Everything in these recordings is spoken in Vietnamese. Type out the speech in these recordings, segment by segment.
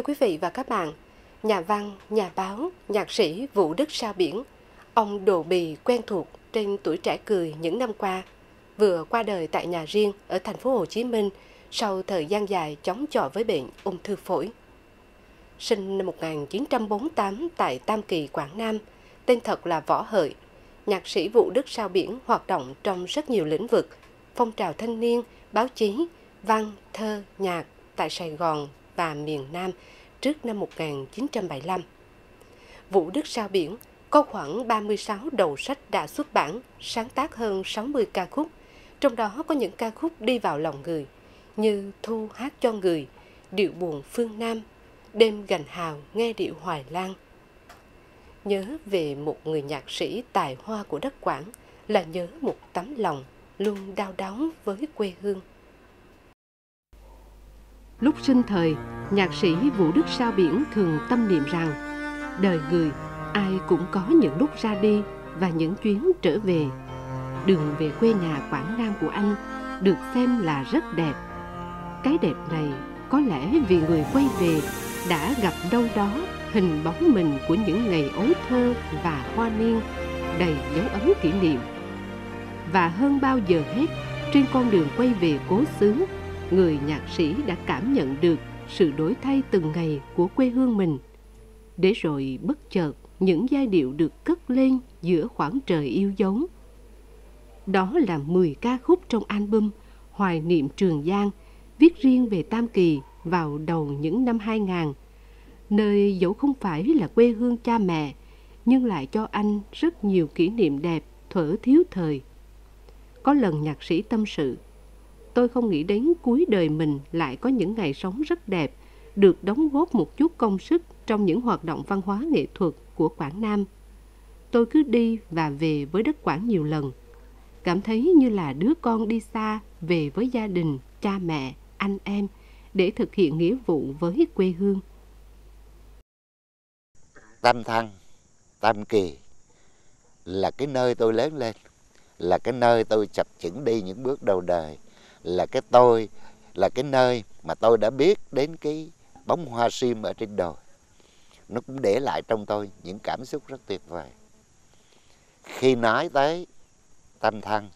Thưa quý vị và các bạn, nhà văn, nhà báo, nhạc sĩ Vũ Đức Sao Biển, ông Đồ Bì quen thuộc trên tuổi trẻ cười những năm qua, vừa qua đời tại nhà riêng ở thành phố Hồ Chí Minh sau thời gian dài chống chọi với bệnh ung thư phổi. Sinh năm 1948 tại Tam Kỳ, Quảng Nam, tên thật là Võ Hợi, nhạc sĩ Vũ Đức Sao Biển hoạt động trong rất nhiều lĩnh vực, phong trào thanh niên, báo chí, văn, thơ, nhạc tại Sài Gòn và miền Nam trước năm 1975. Vũ Đức Sao Biển có khoảng 36 đầu sách đã xuất bản, sáng tác hơn 60 ca khúc, trong đó có những ca khúc đi vào lòng người như Thu hát cho người, Điệu buồn phương Nam, Đêm gành hào nghe điệu Hoài Lan. Nhớ về một người nhạc sĩ tài hoa của đất Quảng là nhớ một tấm lòng luôn đau đáu với quê hương. Lúc sinh thời, nhạc sĩ Vũ Đức Sao Biển thường tâm niệm rằng đời người ai cũng có những lúc ra đi và những chuyến trở về. Đường về quê nhà Quảng Nam của anh được xem là rất đẹp. Cái đẹp này có lẽ vì người quay về đã gặp đâu đó hình bóng mình của những ngày ấu thơ và hoa niên đầy dấu ấn kỷ niệm. Và hơn bao giờ hết, trên con đường quay về cố xứ, người nhạc sĩ đã cảm nhận được sự đổi thay từng ngày của quê hương mình. Để rồi bất chợt những giai điệu được cất lên giữa khoảng trời yêu dấu. Đó là 10 ca khúc trong album Hoài niệm Trường Giang, viết riêng về Tam Kỳ vào đầu những năm 2000, nơi dẫu không phải là quê hương cha mẹ, nhưng lại cho anh rất nhiều kỷ niệm đẹp thuở thiếu thời. Có lần nhạc sĩ tâm sự, tôi không nghĩ đến cuối đời mình lại có những ngày sống rất đẹp, được đóng góp một chút công sức trong những hoạt động văn hóa nghệ thuật của Quảng Nam. Tôi cứ đi và về với đất Quảng nhiều lần, cảm thấy như là đứa con đi xa về với gia đình, cha mẹ, anh em để thực hiện nghĩa vụ với quê hương. Tam Thăng, Tam Kỳ là cái nơi tôi lớn lên, là cái nơi tôi chập chững đi những bước đầu đời, là cái tôi, là cái nơi mà tôi đã biết đến cái bóng hoa sim ở trên đồi. Nó cũng để lại trong tôi những cảm xúc rất tuyệt vời. Khi nói tới tâm thăng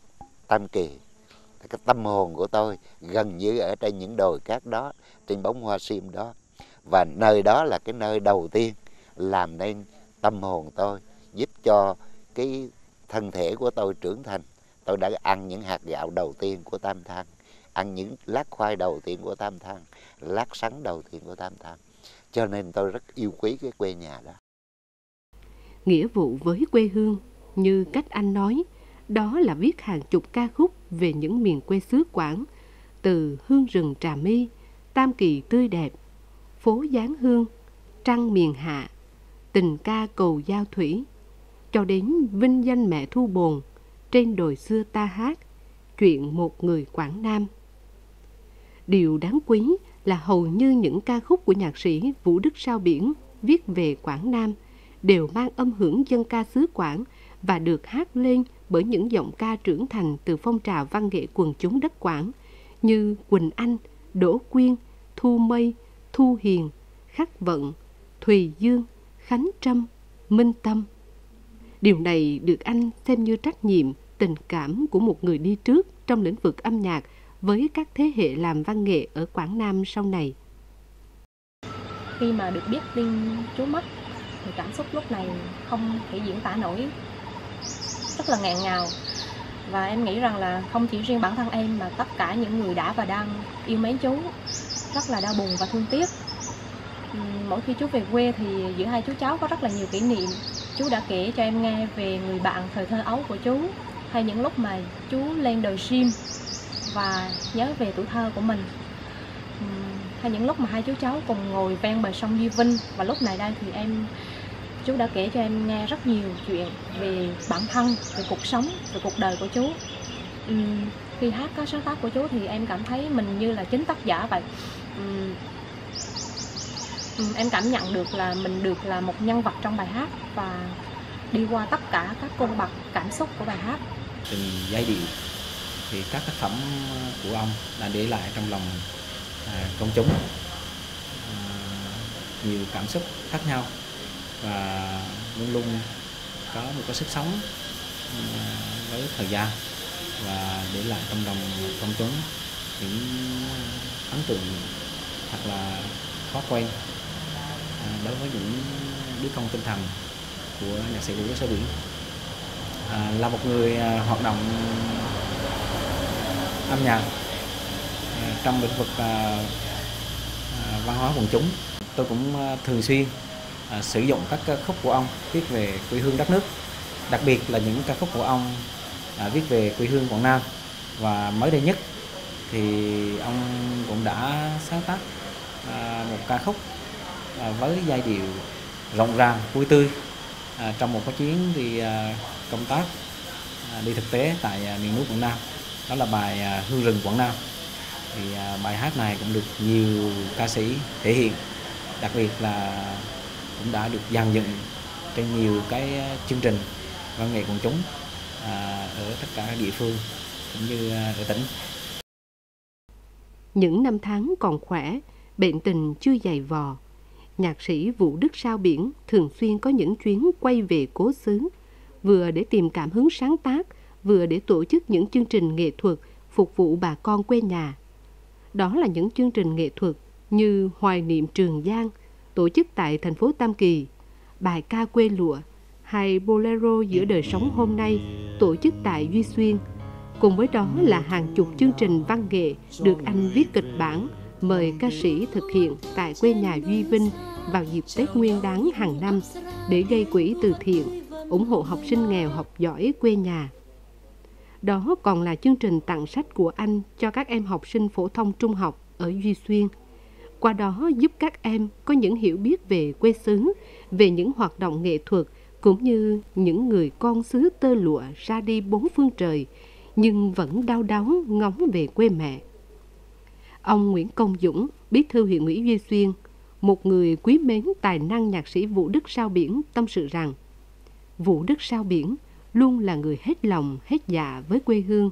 tâm kỳ cái tâm hồn của tôi gần như ở trên những đồi cát đó trên bóng hoa sim đó. Và nơi đó là cái nơi đầu tiên làm nên tâm hồn tôi giúp cho cái thân thể của tôi trưởng thành. Tôi đã ăn những hạt gạo đầu tiên của tam thăng ăn những lát khoai đầu tiên của tam thăng lát sắn đầu tiên của tam thăng cho nên tôi rất yêu quý cái quê nhà đó nghĩa vụ với quê hương như cách anh nói đó là viết hàng chục ca khúc về những miền quê xứ Quảng từ hương rừng Trà My, Tam Kỳ tươi đẹp, phố Giáng Hương, Trăng miền Hạ, tình ca cầu giao thủy, cho đến vinh danh mẹ thu bồn, trên đồi xưa ta hát, chuyện một người Quảng Nam. Điều đáng quý là hầu như những ca khúc của nhạc sĩ Vũ Đức Sao Biển viết về Quảng Nam đều mang âm hưởng dân ca xứ Quảng và được hát lên bởi những giọng ca trưởng thành từ phong trào văn nghệ quần chúng đất Quảng như Quỳnh Anh, Đỗ Quyên, Thu Mây, Thu Hiền, Khắc Vận, Thùy Dương, Khánh Trâm, Minh Tâm. Điều này được anh xem như trách nhiệm, tình cảm của một người đi trước trong lĩnh vực âm nhạc với các thế hệ làm văn nghệ ở Quảng Nam sau này. Khi mà được biết tin chú mất, thì cảm xúc lúc này không thể diễn tả nổi. Rất là ngạn ngào. Và em nghĩ rằng là không chỉ riêng bản thân em, mà tất cả những người đã và đang yêu mến chú. Rất là đau buồn và thương tiếc. Mỗi khi chú về quê thì giữa hai chú cháu có rất là nhiều kỷ niệm. Chú đã kể cho em nghe về người bạn thời thơ ấu của chú, hay những lúc mà chú lên đời sim và nhớ về tuổi thơ của mình. Hay những lúc mà hai chú cháu cùng ngồi ven bờ sông Duy Vinh và lúc này đây thì em chú đã kể cho em nghe rất nhiều chuyện về bản thân về cuộc sống về cuộc đời của chú. Uhm, khi hát các sáng tác của chú thì em cảm thấy mình như là chính tác giả vậy. Uhm, em cảm nhận được là mình được là một nhân vật trong bài hát và đi qua tất cả các cung bậc cảm xúc của bài hát. Từng giai điệu thì các tác phẩm của ông đã để lại trong lòng à, công chúng à, nhiều cảm xúc khác nhau. Và luôn luôn có một cái sức sống à, với thời gian và để lại trong lòng công chúng những ấn tượng thật là khó quên. À, đối với những đứa con tinh thần của nhạc sĩ Vũ Đức Sao Biển à, là một người à, hoạt động âm nhạc à, trong lĩnh vực à, à, văn hóa quần chúng. Tôi cũng thường xuyên sử dụng các ca khúc của ông viết về quê hương đất nước, đặc biệt là những ca khúc của ông viết về quê hương Quảng Nam. Và mới đây nhất thì ông cũng đã sáng tác một ca khúc với giai điệu rộng ràng, vui tươi. Trong một cái chuyến đi công tác đi thực tế tại miền núi Quảng Nam đó là bài à, Hương rừng Quảng Nam thì à, bài hát này cũng được nhiều ca sĩ thể hiện đặc biệt là cũng đã được dàn dựng trên nhiều cái à, chương trình văn nghệ quần chúng ở tất cả các địa phương cũng như ở tỉnh Những năm tháng còn khỏe, bệnh tình chưa dày vò. Nhạc sĩ Vũ Đức Sao Biển thường xuyên có những chuyến quay về cố xứ, vừa để tìm cảm hứng sáng tác, vừa để tổ chức những chương trình nghệ thuật phục vụ bà con quê nhà. Đó là những chương trình nghệ thuật như Hoài niệm Trường Giang, tổ chức tại thành phố Tam Kỳ, bài ca quê lụa hay Bolero giữa đời sống hôm nay, tổ chức tại Duy Xuyên. Cùng với đó là hàng chục chương trình văn nghệ được anh viết kịch bản, mời ca sĩ thực hiện tại quê nhà Duy Vinh vào dịp Tết Nguyên đáng hàng năm để gây quỹ từ thiện, ủng hộ học sinh nghèo học giỏi quê nhà. Đó còn là chương trình tặng sách của anh cho các em học sinh phổ thông trung học ở Duy Xuyên. Qua đó giúp các em có những hiểu biết về quê xứ, về những hoạt động nghệ thuật cũng như những người con xứ tơ lụa ra đi bốn phương trời nhưng vẫn đau đáu ngóng về quê mẹ. Ông Nguyễn Công Dũng, bí thư huyện ủy Duy Xuyên, một người quý mến tài năng nhạc sĩ Vũ Đức Sao Biển tâm sự rằng Vũ Đức Sao Biển luôn là người hết lòng, hết dạ với quê hương.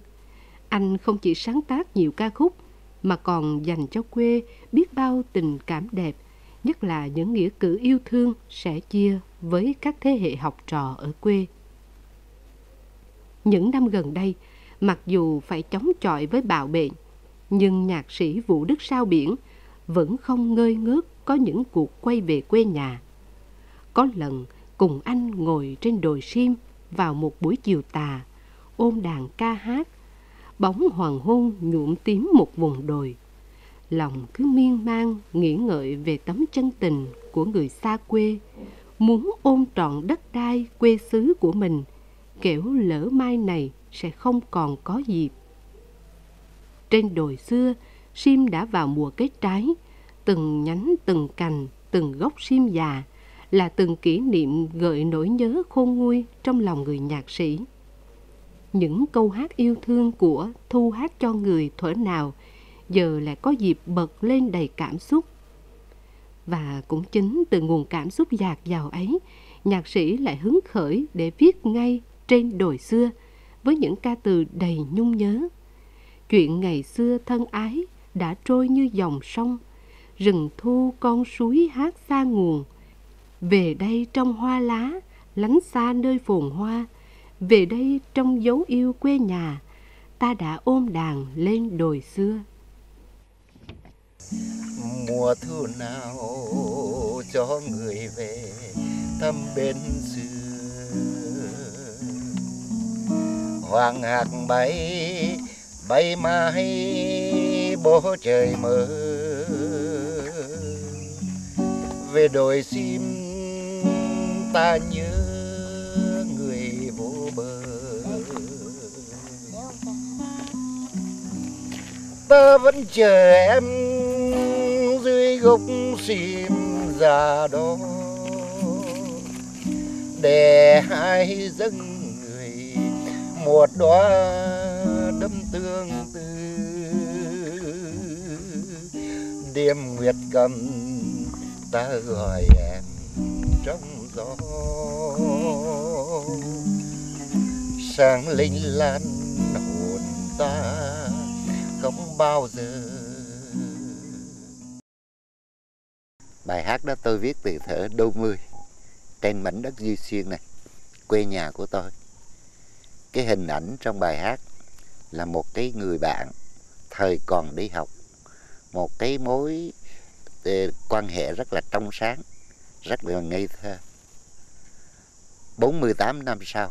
Anh không chỉ sáng tác nhiều ca khúc mà còn dành cho quê biết bao tình cảm đẹp, nhất là những nghĩa cử yêu thương sẻ chia với các thế hệ học trò ở quê. Những năm gần đây, mặc dù phải chống chọi với bạo bệnh, nhưng nhạc sĩ Vũ Đức Sao Biển vẫn không ngơi ngớt có những cuộc quay về quê nhà. Có lần cùng anh ngồi trên đồi sim vào một buổi chiều tà, ôm đàn ca hát, bóng hoàng hôn nhuộm tím một vùng đồi. Lòng cứ miên man nghĩ ngợi về tấm chân tình của người xa quê, muốn ôm trọn đất đai quê xứ của mình, kẻo lỡ mai này sẽ không còn có dịp. Trên đồi xưa, sim đã vào mùa kết trái, từng nhánh từng cành, từng gốc sim già là từng kỷ niệm gợi nỗi nhớ khôn nguôi trong lòng người nhạc sĩ. Những câu hát yêu thương của Thu hát cho người thuở nào giờ lại có dịp bật lên đầy cảm xúc. Và cũng chính từ nguồn cảm xúc dạt dào ấy, nhạc sĩ lại hứng khởi để viết ngay trên đồi xưa với những ca từ đầy nhung nhớ. Chuyện ngày xưa thân ái đã trôi như dòng sông, rừng thu con suối hát xa nguồn. Về đây trong hoa lá, lánh xa nơi phồn hoa, về đây trong dấu yêu quê nhà, ta đã ôm đàn lên đồi xưa. mùa thu nào cho người về thăm bên xưa. Hoàng hạc bay bay mãi bố trời mơ. Về đồi sim ta nhớ người vô bờ. Ta vẫn chờ em dưới gốc sim già đó. Để hai dâng người, một đóa đâm tương tư. Đêm nguyệt cầm, ta gọi em trong gió sáng linh lan hồn ta không bao giờ bài hát đó tôi viết từ thở đô mươi trên mảnh đất Duy Xuyên này, quê nhà của tôi. Cái hình ảnh trong bài hát là một cái người bạn thời còn đi học, một cái mối ờ, quan hệ rất là trong sáng, rất là ngây thơ. 48 năm sau,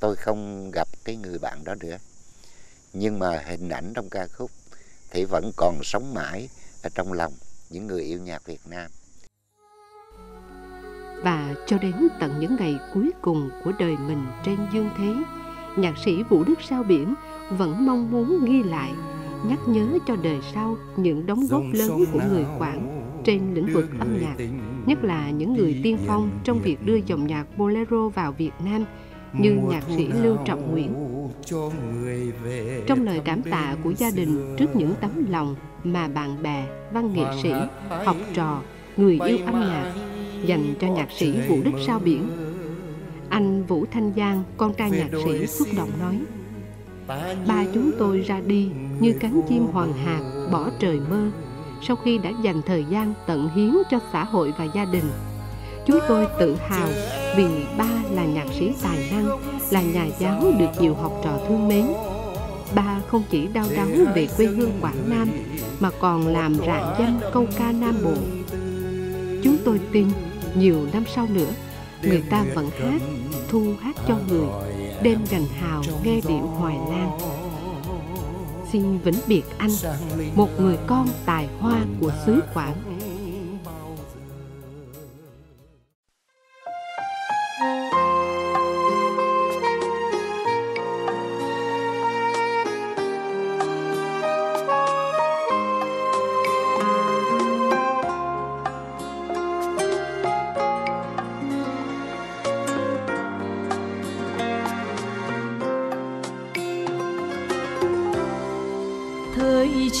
tôi không gặp cái người bạn đó nữa. Nhưng mà hình ảnh trong ca khúc thì vẫn còn sống mãi ở trong lòng những người yêu nhạc Việt Nam. Và cho đến tận những ngày cuối cùng của đời mình trên dương thế, nhạc sĩ Vũ Đức Sao Biển vẫn mong muốn ghi lại, nhắc nhớ cho đời sau những đóng góp lớn của người Quảng trên lĩnh vực âm nhạc, nhất là những người tiên phong trong việc đưa dòng nhạc bolero vào Việt Nam như nhạc sĩ Lưu Trọng Nguyễn. Trong lời cảm tạ của gia đình trước những tấm lòng mà bạn bè, văn nghệ sĩ, học trò, người yêu âm nhạc dành cho nhạc sĩ Vũ Đức Sao Biển. Anh Vũ Thanh Giang, con trai nhạc sĩ xúc động nói Ba chúng tôi ra đi như cánh chim hoàng hạt bỏ trời mơ sau khi đã dành thời gian tận hiến cho xã hội và gia đình. Chúng tôi tự hào vì ba là nhạc sĩ tài năng, là nhà giáo được nhiều học trò thương mến. Ba không chỉ đau đáu về quê hương Quảng Nam mà còn làm rạng danh câu ca Nam Bộ. Chúng tôi tin nhiều năm sau nữa, người ta vẫn hát, thu hát cho người, đêm gành hào nghe điệu hoài lang. Xin vĩnh biệt anh, một người con tài hoa của xứ Quảng.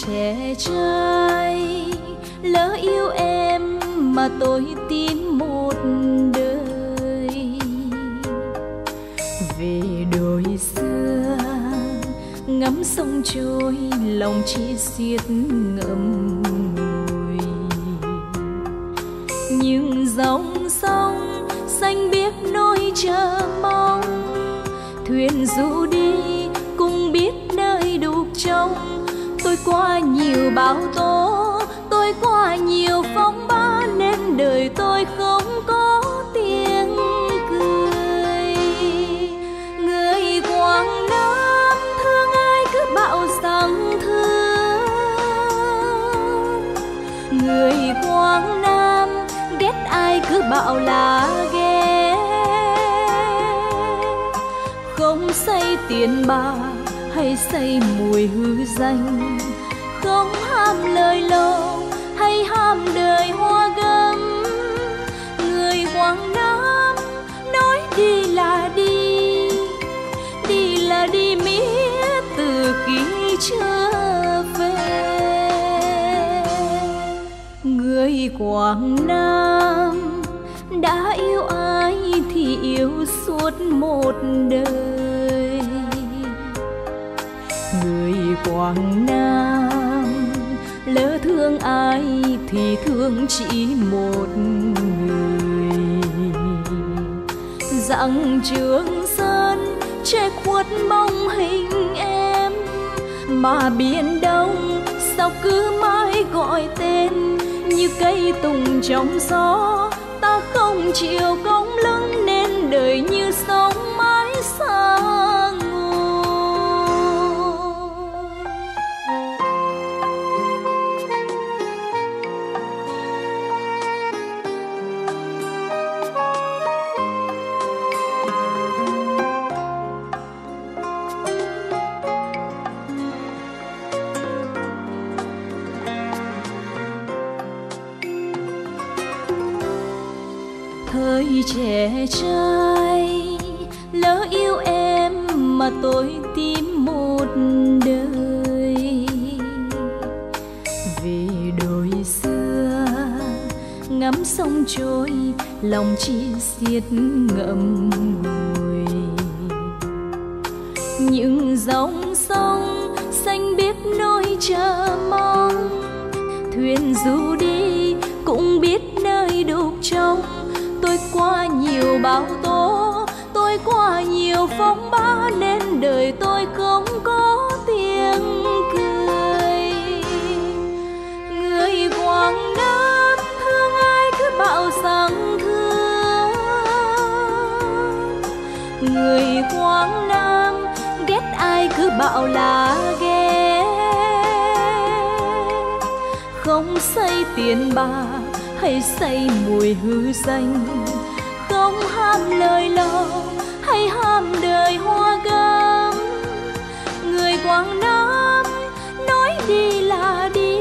Trẻ trai. Lỡ yêu em mà tôi tin một đời. Về đôi xưa, ngắm sông trôi, lòng chỉ xiết ngậm ngùi. Nhưng dòng sông xanh biếc nỗi chờ mong, thuyền du đi tôi qua nhiều bão tố, tôi qua nhiều phong ba, nên đời tôi không có tiếng cười. Người quảng nam, thương ai cứ bảo rằng thương. Người quảng nam, ghét ai cứ bảo là ghét. Không xây tiền bạc hay say mùi hư danh. Không ham lời lâu hay ham đời quảng nam lỡ thương ai thì thương chỉ một người dặn trường sơn che khuất mong hình em, mà biển đông sao cứ mãi gọi tên như cây tùng trong gió ta không chịu cong lưng nên đời như sông. Trẻ trai, lỡ yêu em mà tôi tìm một đời. Vì đôi xưa ngắm sông trôi, lòng chỉ xiết ngậm ngùi. Những dòng sông xanh biết nỗi chờ mong, thuyền du đi cũng biết nơi đục trong nhiều bão tố. Tôi qua nhiều phong ba nên đời tôi không có tiếng cười. Người quảng nam, thương ai cứ bảo rằng thương. Người quảng nam, ghét ai cứ bảo là ghét không xây tiền bạc hay xây mùi hư danh lời lòng hay ham đời hoa gấm. Người quảng nam nói đi là đi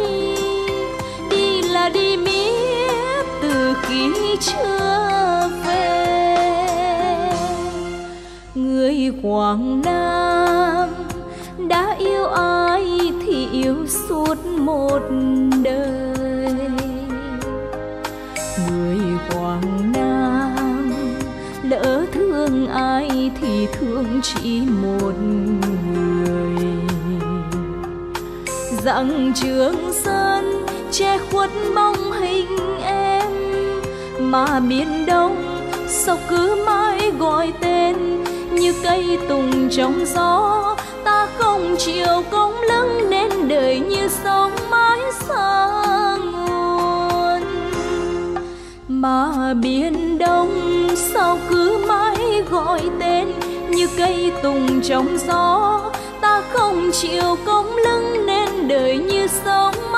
đi là đi miết từ khi chưa về. Người quảng nam đã yêu ai thì yêu suốt một thương chỉ một người. Rằng trường sơn che khuất bóng hình em, mà miền đông sao cứ mãi gọi tên như cây tùng trong gió. Ta không chịu cống lưng nên đời như sóng mãi xa nguồn. Mà biển đông sao cứ mãi gọi tên như cây tùng trong gió. Ta không chịu cống lưng nên đời như sóng